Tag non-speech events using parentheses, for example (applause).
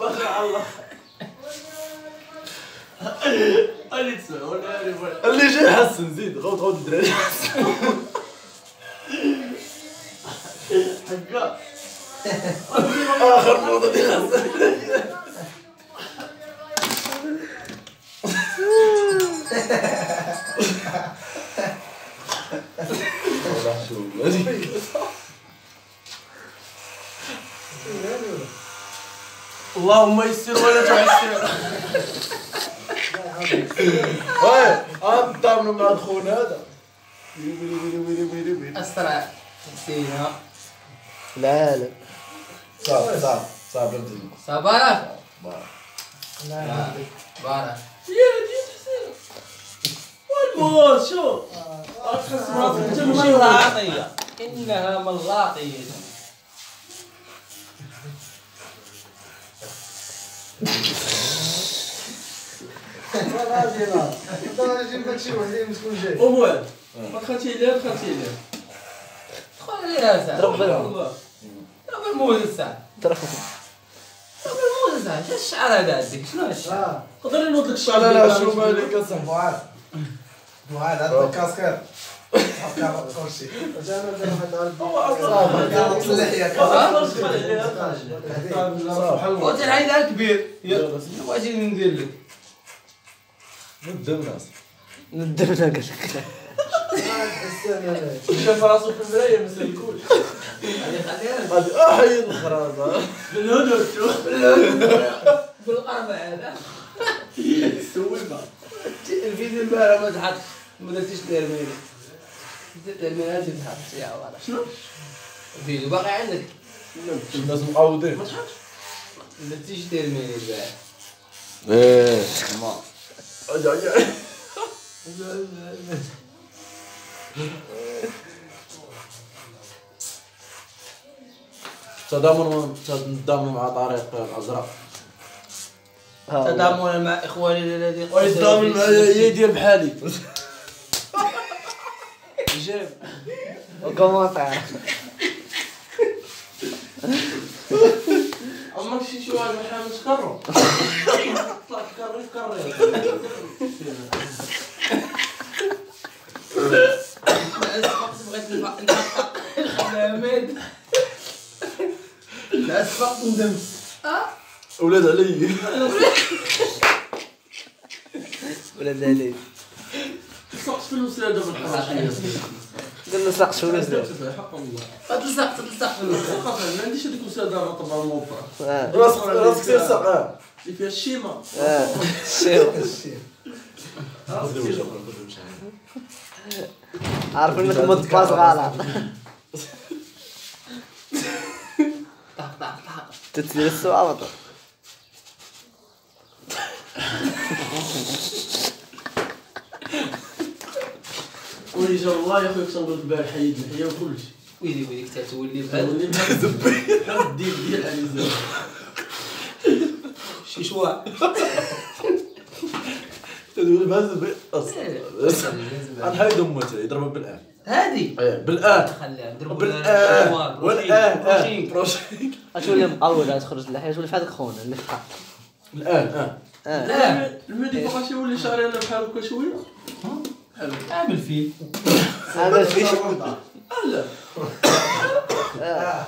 ما شاء الله اللي جاي حسن زيد غوت غوت الدراري حقا اخر موضه ديال حسن هذه اللهم يسر ولا تعسر. مع الخون هذا. ويلي ويلي ويلي ويلي ويلي اسرع صباح. لا بارك يا حسين ملاطية إنها ملاطية أول دخلتي ليه دخلتي ليه دخل ليها ساعة ضرب. والله ضرب الموز ترى ضرب الموز الساعة شو الشعر هذا عندك شنو هالشعر؟ قدر نوض لك الشعر لا لا. شو مالك اصاحبي معاذ هذا الكاسكير خلي. قلت الحين ذا كبير. واجي ندير لك؟ ندم ناس ندمنا قال لك. شاف راسو في مثل الكل احي بالهدوء هذا (laughs) الفيديو البارح ما تحط. ما درتيش ترميني؟ ترميني هذه تحط يا ولد. شنو؟ الفيديو باقي عندك. الناس معوضين ما تحطش ما درتيش ترميني البارح إيه. أجي تضامن تضامن مع طريق الأزرق؟ تضامنا مع إخواني الذين ويتضامن مع هي ديال بحالي جاب وكومونتير عمرك شي شي واحد محامي تكرر طلع تكرر تكرر الخدامات لا اسبقت ندمت أولاد علي. ولاد علي. سقط في الوسادة بالحراشية قال له ساق شو نزل حق الله تلصقت تلصقت وقف ما عنديش هذيك الوسادة رطبة موفرة آه. راسك راسك كثير سقا اللي فيها الشيمة. آه (laughs) شيو عارف إنك مد باس غلط. طق طق طق ويجي جا والله يا خويا تنقول البارح حيد الحياة وكل شيء ويلي ويلي كنت تولي (laughs) بهذا ولي بهذا الديل ديال علي شي شوا تقول بهز الحيد امته يضربها بالآن. هذه؟ إيه بالآن. خليها نضربوا بالآن. شوار، والآن. آه، بروتين اش اللي مقلوله تخرج اللحيه تولي في هذاك خونا اللي فقع الان آه. آه. لا المدي بقى يولي شعري أنا بحال هكا شوية. بحال أعمل فيه. عمل فيه. لا